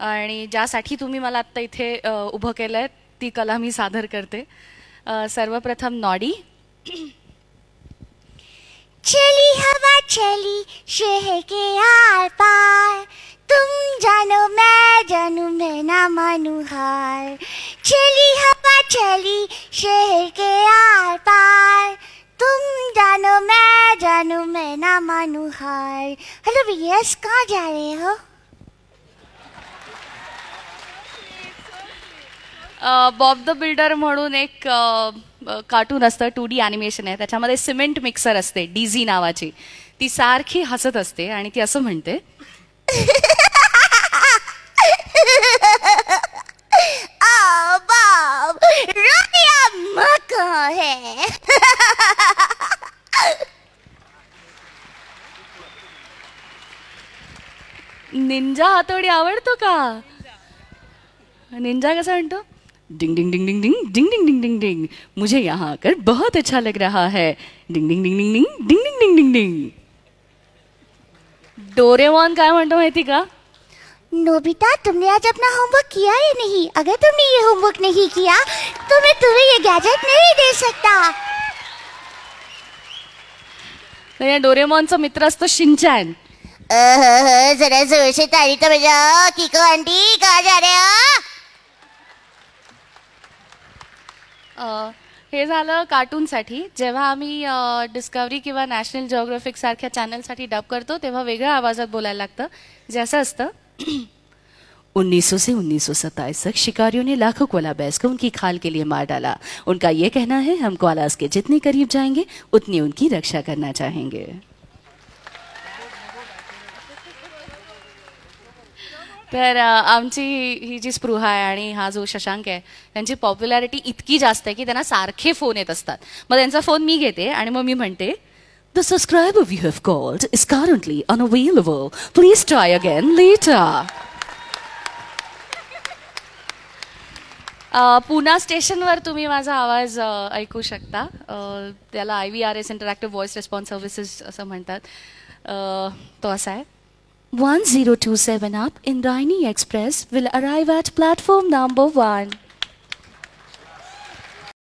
आणि तुम्ही मला आत्ता इथे उभं ती कला मी सादर करते. सर्वप्रथम नॉडी. चली हवा चली के आर पार। तुम जानो, मैं जानू, मैं ना मानू हार। चली हवा चली, शहर के आर पार। तुम जानो, मैं जानू, मैं ना मानू हार। हेलो भैया, कहाँ जा रहे हो? बॉब द बिल्डर म्हणून एक कार्टून असतं टू डी ॲनिमेशन आहे. त्याच्यामध्ये सिमेंट मिक्सर असते डीझी नावाची. ती सारखी हसत असते आणि ती असं म्हणते है निंजा हातोडी आवडतो का? निंजा कसा म्हणतो? डिंग डिंग डिंग डिंग डिंग डिंग डिंग डिंग डिंग डिंग मुझे यहाँ आकर बहुत अच्छा लग रहा है डिंग डिंग डिंग डिंग डिंग डिंग डिंग डिंग डिंग डिंग डोरेमॉन काय म्हणतो माहिती का नोबिता तुमने आज अपना होमवर्क किया या नहीं अगर तुमने ये होमवर्क नहीं किया तो मैं तुम्हें ये गैजेट नहीं दे सकता तर या डोरेमॉनचा मित्र असतो शिंचॅन जरा ज़ोर से ताली तो बजाओ किको आंटी कहाँ जा रहे हो हे झालं कार्टूनसाठी. जेव्हा आम्ही डिस्कवरी किंवा नॅशनल जिओग्राफिक सारख्या चॅनलसाठी डब करतो, तेव्हा वेगळ्या आवाजात बोलायला लागतं. जे असं असतं. 1900 से 1927 तक शिकारियों ने लाखों कोला बैस को उनकी खाल के लिए मार डाला। उनका ये कहना है, हम कोलास के जितने करीब जाएँगे, उतनी उनकी रक्षा करना चाहेंगे। तर आमची ही जी स्पृहा आहे आणि हा जो शशांक आहे त्यांची पॉप्युलॅरिटी इतकी जास्त आहे की त्यांना सारखे फोन येत असतात. मग त्यांचा फोन मी घेते आणि मग मी म्हणते the subscriber you have called is currently unavailable please try again later पुना स्टेशनवर तुम्ही माझा आवाज ऐकू शकता. त्याला I V R S interactive voice response services असं म्हणतात. तो असा आहे. 1027 up Indrayani Express will arrive at platform number 1.